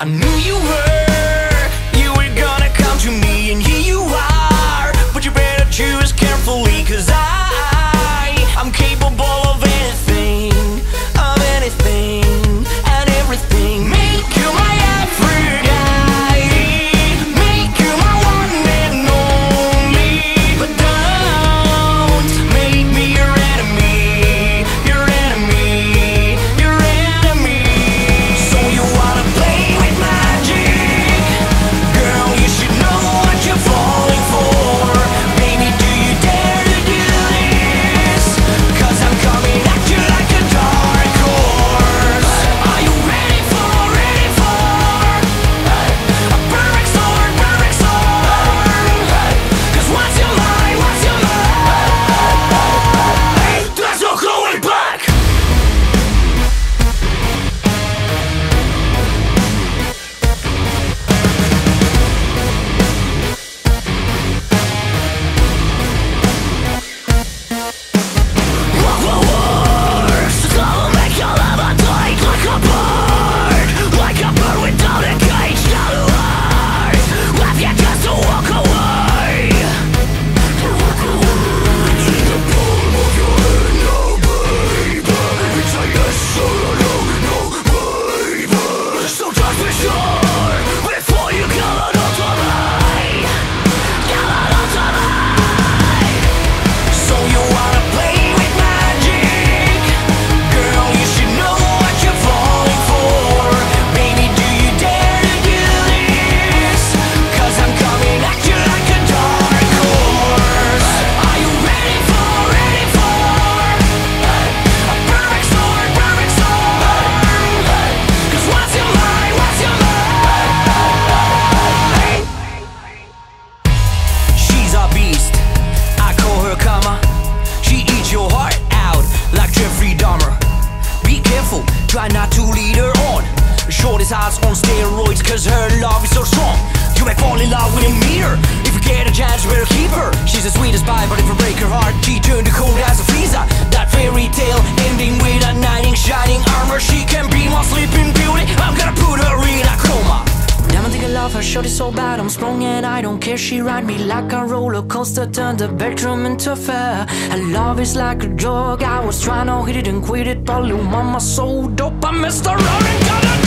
I knew you were, you were gonna come to me, and here you are. But you better choose carefully, cause I, Shorty's eyes on steroids, cause her love is so strong. You may fall in love with a meter. If you get a chance, you better keep her. She's the sweetest pie, but if you break her heart, she turned to cold as a freezer. That fairy tale ending with a knight in shining armor. She can be my sleeping beauty. I'm gonna put her in a coma. Damn, I think I love her, shorty so bad I'm sprung and I don't care She ride me like a roller coaster Turned the bedroom into a fair Her love is like a drug I was trying to hit it and quit it But little mama so dope I messed around and